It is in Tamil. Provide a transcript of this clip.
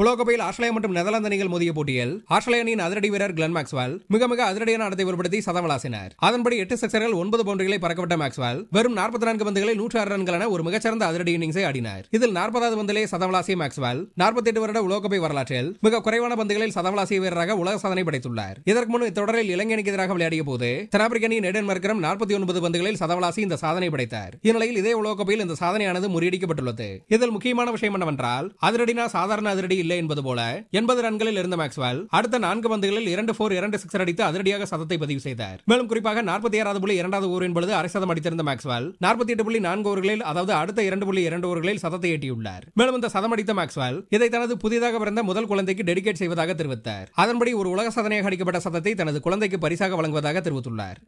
உலகக்கோப்பையில் ஆஸ்திரேலியா மற்றும் நெதர்லாந்து அணிகள் மோதிய போட்டியில் ஆஸ்திரேலிய அணியின் அதிரடி வீரர் கிளன் மேக்ஸ்வால் மிக மிக அதிரடியான நடத்தை வெளிப்படுத்தி சதம் அதன்படி எட்டு சிக்சர்கள் ஒன்பது பவுண்டரிகளை பறக்கவிட்ட மேக்ஸ்வால் வெறும் நாற்பத்தி நான்கு பந்துகளில் நூற்று ஆறு ரன்களான ஒரு மிகச்சிறந்த அதிரடி இன்னிங்ஸை ஆடினார். இதில் நாற்பதாவது பந்திலே சதம் மேக்ஸ்வால் நாற்பத்தி எட்டு வருட உலகக்கோப்பை வரலாற்றில் மிக குறைவான பந்துகளில் சதம் வீரராக உலக சாதனை படைத்துள்ளார். இதற்கு முன் இத்தொடரில் இலங்கை அணிக்கு எதிராக விளையாடிய போது தென்னாப்பிரிக்க அணியின் எடன் மர்க்கரம் நாற்பத்தி ஒன்பது பந்துகளில் சதவலாசி இந்த சாதனை படைத்தார். இந்நிலையில் இதே உலகக்கோப்பையில் இந்த சாதனையானது முறியடிக்கப்பட்டுள்ளது. இதில் முக்கியமான விஷயம் என்னவென்றால் அதிரடினா சாதாரண அதிரடி இல்லை என்பது போல எண்பது ரன்களில் இருந்த மேக்ஸ்வெல் அடுத்த நான்கு பந்துகளில் இரண்டு போர் இரண்டு சிக்ஸர் அடித்து அதிரடியாக சதத்தை பதிவு செய்தார். மேலும் குறிப்பாக நாற்பத்தி ஆறாவது புள்ளி இரண்டாவது ஓவரின் பொழுது அரை சதம் அடித்திருந்த மேக்ஸ்வெல் நாற்பத்தி எட்டு புள்ளி நான்கு ஓவர்களில் அதாவது அடுத்த இரண்டு புள்ளி இரண்டு ஓவர்களில் சதத்தை எட்டியுள்ளார். மேலும் இந்த சதம் அடித்த மேக்ஸ்வெல் இதை தனது புதிதாக பிறந்த முதல் குழந்தைக்கு டெடிகேட் செய்வதாக தெரிவித்தார். அதன்படி ஒரு உலக சாதனையாக அடிக்கப்பட்ட சதத்தை தனது குழந்தைக்கு பரிசாக வழங்குவதாக தெரிவித்துள்ளார்.